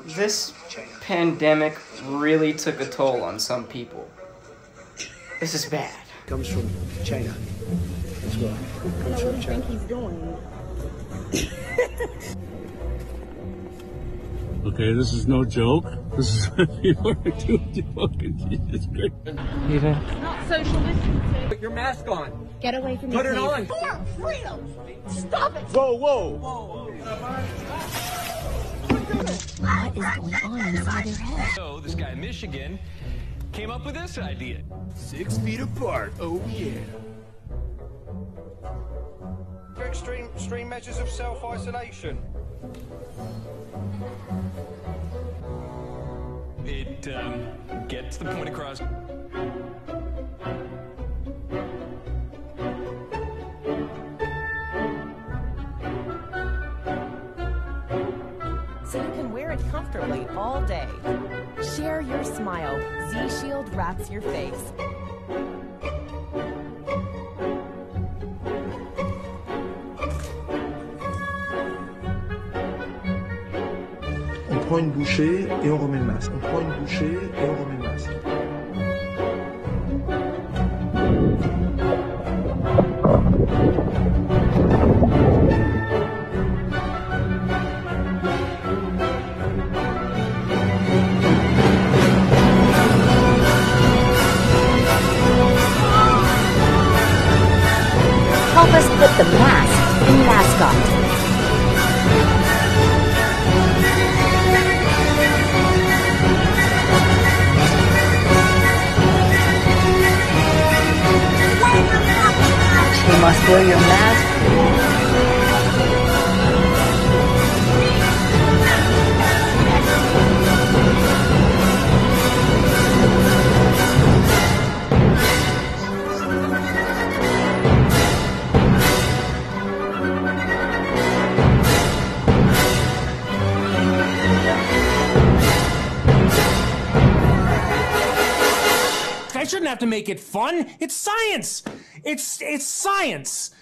This pandemic really took a toll on some people. This is bad. Comes from China. That's why. Comes So from what do you China. think he's doing? Okay, this is no joke. This is what people are doing. Fucking Jesus Christ. Not social distancing. Put your mask on. Get away from me, Put it please. on. For freedom. Stop it. Whoa, whoa! What is going on inside their head? So this guy in Michigan came up with this idea. Six feet apart. Oh yeah. extreme, extreme measures of self-isolation. It um, gets the point across. It comfortably all day. Share your smile. Z Shield wraps your face. On prend une bouchée et on remet le masque. On prend une bouchée et on remet le masque. Help us put the mask in mascot. You must wear your mask. Shouldn't have to make it fun. It's science. It's it's science.